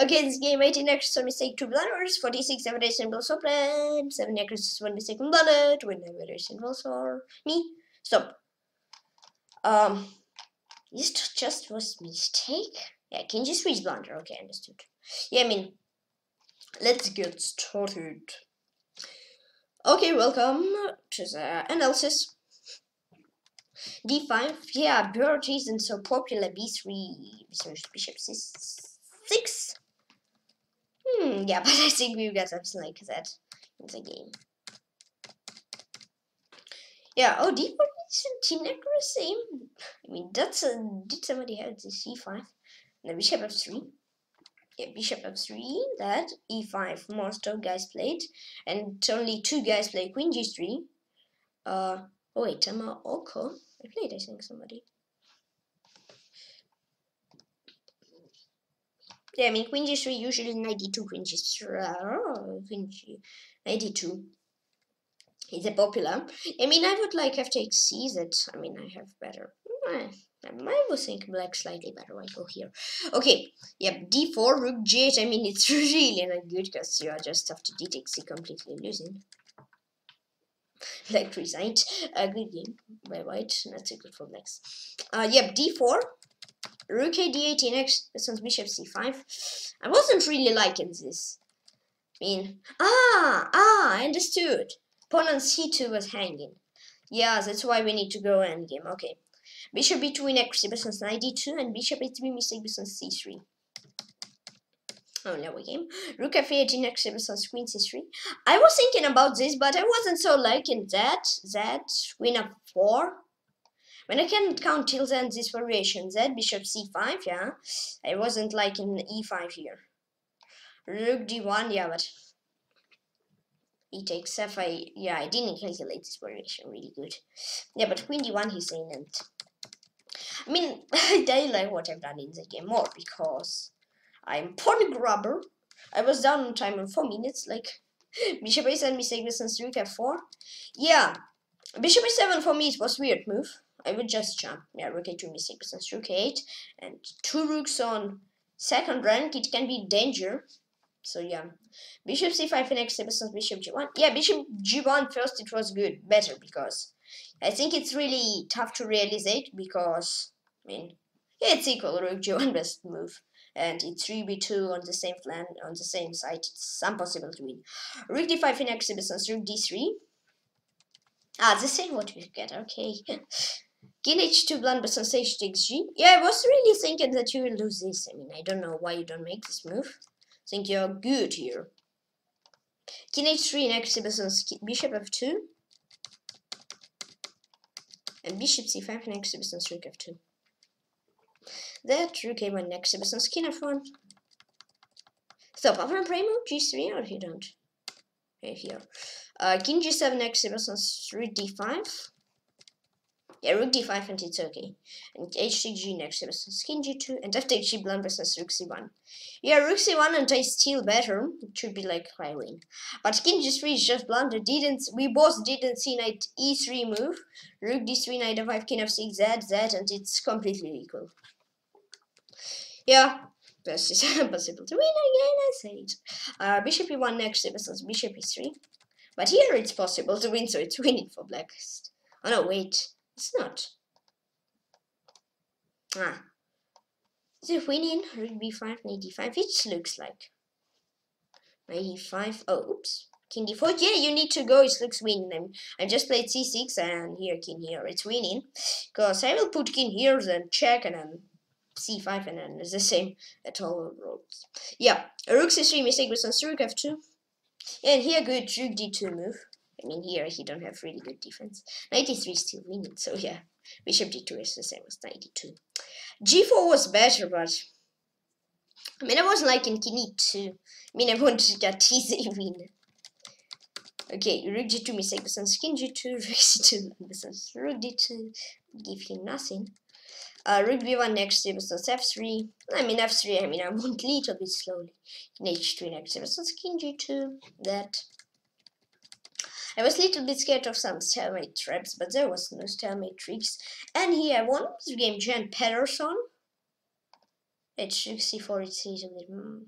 Okay, this game 18 extras, one mistake, two blunders, 46 average symbols for plan, 7 extras, one mistake, one blunder, 20 average symbols for me. Stop. Um, This just was mistake. Yeah, king g3 is blunder. Okay, understood. Yeah, I mean, let's get started. Okay, welcome to the analysis. D5, yeah, bird isn't so popular. b3, bishop c6. Hmm, yeah, but I think we've got something like that in the game. Yeah, oh, d4 is team accuracy. I mean, that's a, did somebody have the c5? And the bishop f3. Yeah, bishop f3, that, e5, most of guys played, and only two guys play queen g3. Uh, oh wait, Tama Oko. I played, I think, somebody. Yeah, I mean, queen g3 usually 92, queen g3, uh, queen g, 92 is a popular? I mean, I would like have take C that, I mean, I have better. I, I would think black slightly better. I go here. Okay, yep, d4, rook g8. I mean, it's really not good because you are just after d takes c completely losing. Black resigned. A good game by white. Not too good for blacks. Uh, yep, d4. Rook a d8 next. This one's bishop c5. I wasn't really liking this. I mean, ah, ah, I understood. Pawn on c2 was hanging. Yeah, that's why we need to go endgame. Okay. Bishop b2 inaccuracy besides knight d2 and bishop a3 mistake besides c3. Now we game. Rook f8 inaccuracy besides queen c3. I was thinking about this, but I wasn't so liking that. That queen f4. When I can count till then this variation, that bishop c5, yeah. I wasn't liking e5 here. Rook d1, yeah, but he takes f I yeah I didn't calculate this variation really good yeah but queen d1 he's saying and I mean I like what I've done in the game more because I'm pawn grabber I was down on time in 4 minutes like bishop a7 mistake since rook f4 yeah bishop a7 for me it was weird move. I would just jump. Yeah rook a2 mistake since rook a8 and two rooks on second rank it can be danger. So yeah, bishop c5 next versus bishop g1. Yeah, bishop g1 first it was good, better because I think it's really tough to realize it because I mean yeah it's equal rook g1 best move and it's 3b2 on the same flank on the same side. It's impossible to win. Rook d5 next versus rook d3. Ah, the same what we get. Okay. King h2 blunder versus h takes g. Yeah, I was really thinking that you will lose this. I mean, I don't know why you don't make this move think you're good here. King h3 next to bishop f2. And bishop c5 next to rook f2. That rook a1 next to king f1. So Papa Primo g3 or he don't? Okay, here. Uh, king g7 next to rook d5. Yeah, rook d5 and it's okay. And h6g next versus king g2 and takes g blunt versus rook c1. Yeah, rook c1 and I still better. It should be like I win. But king g3 is just blunder. Didn't we both didn't see knight e3 move. Rook d3, knight f5, king f6, z, z, and it's completely equal. Yeah, this is impossible to win again, I said. Uh, bishop e1 next versus bishop e3. But here it's possible to win, so it's winning for black. Oh no, wait. It's not. Ah. Is it winning? Rook b5, knight d5. It looks like. Knight e5. Oh, oops. King d4. Yeah, you need to go. It looks winning. I'm, I just played c6 and here king here. It's winning. Because I will put king here, then check, and then c5, and then it's the same at all roads. Yeah, rook c3 mistake with some rook f2. And here good rook d2 move. I mean, here he don't have really good defense. 93 still winning, so yeah. Bishop d2 is the same as 92. g4 was better, but... I mean, I wasn't liking king e2. I mean, I wanted to that easy win. Okay, rook g2 mistake besides king g2, rook c2 besides rook d2, give him nothing. Uh, rook b1 next besides f3. I mean, f3, I mean, I want a little bit slowly. King h2 next besides king g2, that. I was a little bit scared of some stalemate traps, but there was no stalemate tricks. And here, one of the game, Jenn Pederson. H64, it's easily. Mm.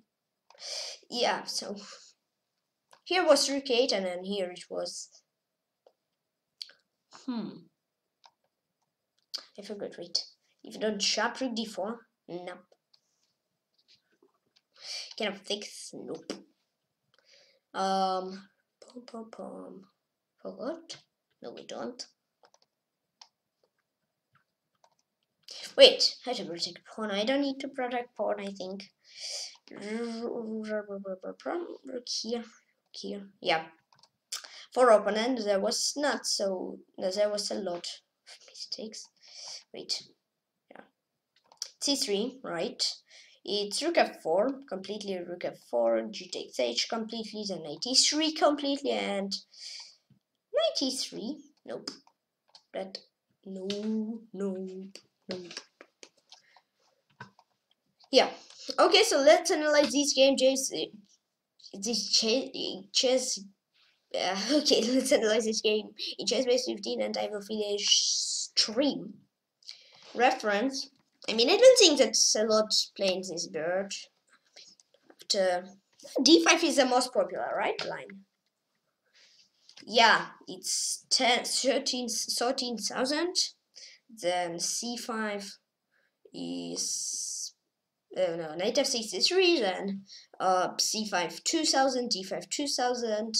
Yeah, so. Here was Rook 8, and then here it was. Hmm. I forgot, wait. If you don't sharp rook d4, no. Can of fix? Nope. Um, pom pom pom. For what? No, we don't. Wait, I have to protect pawn. I don't need to protect pawn, I think. Rook here, here. Yeah. For opponent, there was not so. There was a lot of mistakes. Wait. Yeah. C3, right. It's rook f4, completely rook f4, g takes h completely, then knight e3 completely, and knight e3. Nope. That no, no, no. Yeah. Okay, so let's analyze this game, Jace. This chess. Uh, okay, let's analyze this game in ChessBase 15, and I will finish stream. Reference. I mean, I don't think that's a lot playing this bird. After d5 is the most popular, right? Line. Yeah, it's 10, 13, 13,000. Then c5 is uh, no, knight f6 is 3, then uh, c5 2000, d5 2000,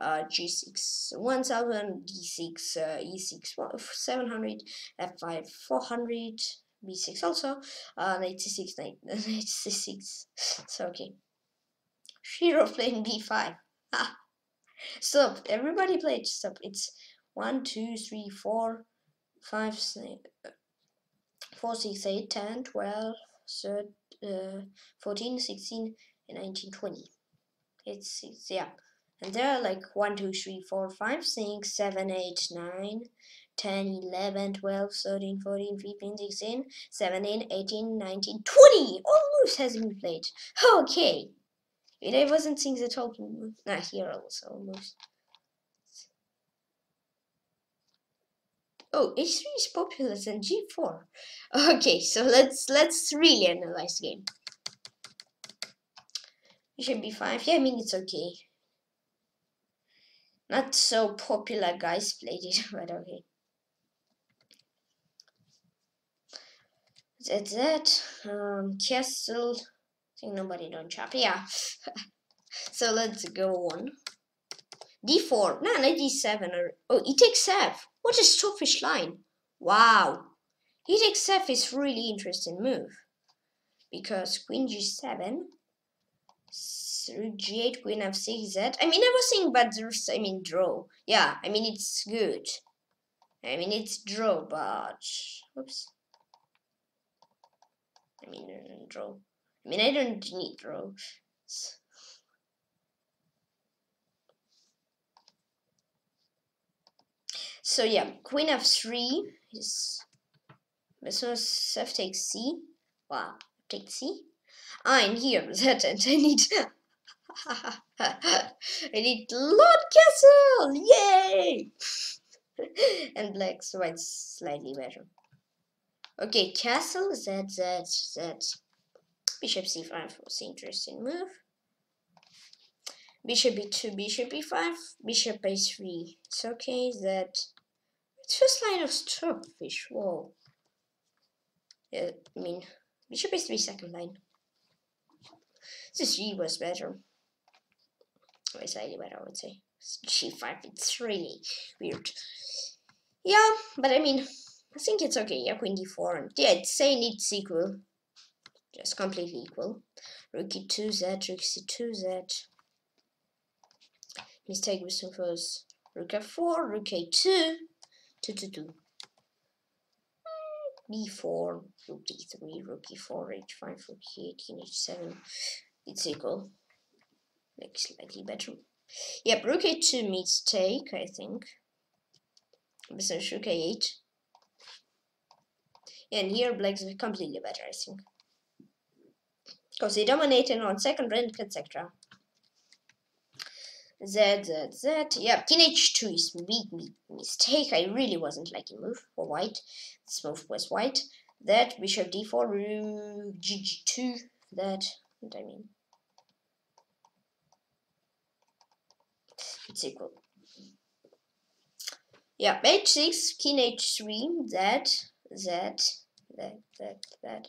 uh, g6 1000, d6, uh, e6 700, f5 400, b6 also, uh, knight c6, knight, knight c6, so okay. Shiro playing b5. Ah. Stop, everybody played, stop, it's 1, 2, 3, 4, 5, 6, 4, 6, 8, 10, 12, 13, uh, 14, 16, and 19, 20. It's, it's, yeah. And there are like 1, 2, 3, 4, 5, 6, 7, 8, 9, 10, 11, 12, 13, 14, 15, 16, 17, 18, 19, 20! Almost has been played. Okay. It I wasn't seeing the top. Not here also almost. Oh, h3 is popular than g4. Okay, so let's let's really analyze the game. Bishop b5. Yeah, I mean it's okay. Not so popular guys played it, but okay. That's that. Um, castle. I think nobody don't chop. Yeah. so let's go on. d4. No, not d7. Or, oh, e takes f. What a Stockfish line. Wow. He takes f is really interesting move. Because queen g7 through g8, queen f6, z. I mean, I was saying, but there's, I mean, draw. Yeah, I mean, it's good. I mean, it's draw, but, oops. I mean, I don't draw. I mean, I don't need draw. So yeah, queen f3 is so f takes c. Wow, take c. Ah, and here that and I need I need Lord Castle! Yay! and black's white slightly better. Okay, castle, z, z, z. Bishop c5 was interesting move. Bishop b2, bishop b5, bishop a3. It's okay that it's first line of stockfish. Whoa. Yeah, I mean, bishop a3 second line. This g was better. Or slightly better, I would say. G5, it's really weird. Yeah, but I mean, I think it's okay. Yeah, queen d4. And yeah, it's saying it's equal. Just completely equal. Rook e2z, rook c2z. Mistake was first. Rook f4, rook a2, 2 to 2. b4, rook d3, rook e4, h5, rook e8, king h7. It's equal. Like slightly better. Yep, rook a2 mistake, I think. Besides rook a8. And here black's completely better, I think. Because he dominated on second rank, etc. Z, Z, Z. Yeah, king h2 is big me mistake. I really wasn't liking move for white. This move was white. That bishop d4, rook gg2. That, what I mean. It's equal. Yeah, h6, king h3, Z, Z, that, that, that.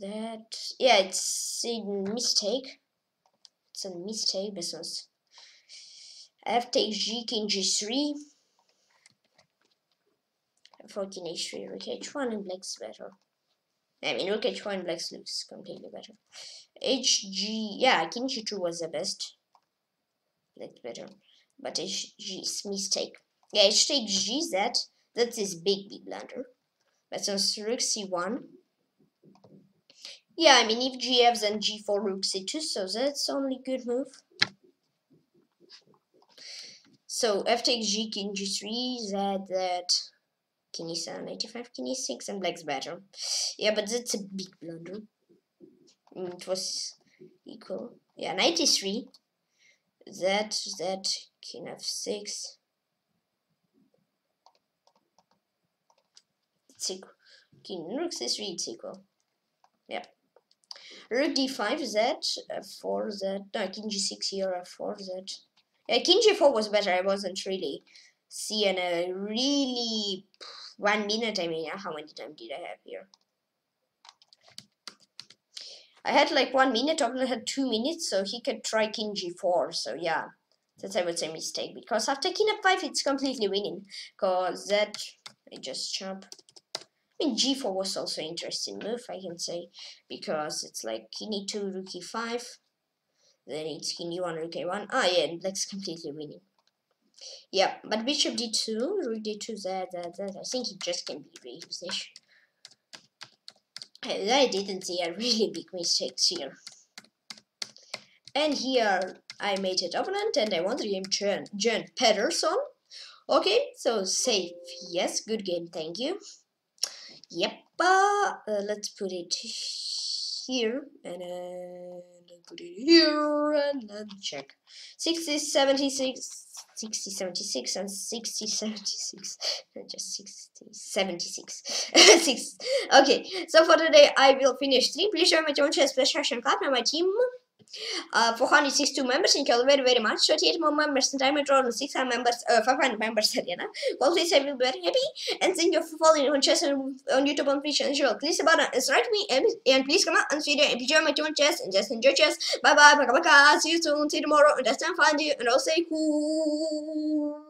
That, yeah, it's a mistake. It's a mistake because f takes g, king g3. 14 h3, rook h1 and black's better. I mean, rook h1, black's looks completely better. hg, yeah, king g2 was the best. That's better. But hg is mistake. Yeah, h takes gz, that is his big, big blunder. But since rook c1, yeah, I mean, if gf then g4, rook c2, so that's only good move. So f takes g, king g3, z, that, king e7, 95, king e6, and black's better. Yeah, but that's a big blunder. Mm, it was equal. Yeah, 93, z, that, king f6. It's equal. King rook c3, it's equal. Yep. Rook d5, z, uh, f4, z, no, king g6 here, f4, z. Yeah, king g4 was better, I wasn't really seeing a really one minute, I mean, how many time did I have here? I had like one minute, Opponent had two minutes, so he could try king g4, so yeah. That's I would say mistake, because after king f5 it's completely winning, because that, I just jump mean, g4 was also interesting move, I can say, because it's like king e2, rook e5, then it's king e1, rook a1. Ah, yeah, and black's completely winning. Yeah, but bishop d2, rook d2, that, that, that, I think it just can be reposition. I didn't see a really big mistakes here. And here I made it opponent and I want to game John, John Pederson. Okay, so safe. Yes, good game, thank you. Yep. Uh, let's put it here and then put it here and then check. 60 76 60 76 and 60 76 just 60 76 six. Okay so for today i will finish three. Please join my channel club and my team uh, 462 members. Thank you all very, very much. 38 more members and time. It rolls 600 members, uh, 500 members. Arena. Well, please, I will be very happy. And thank you for following on chess on, on YouTube on Twitch and sure. Please about and subscribe me and, and please come out and video and enjoy my tune chess and just enjoy chess. Bye bye. Bye bye. Bye. See you soon. See you tomorrow. And that's time find you and I'll say cool.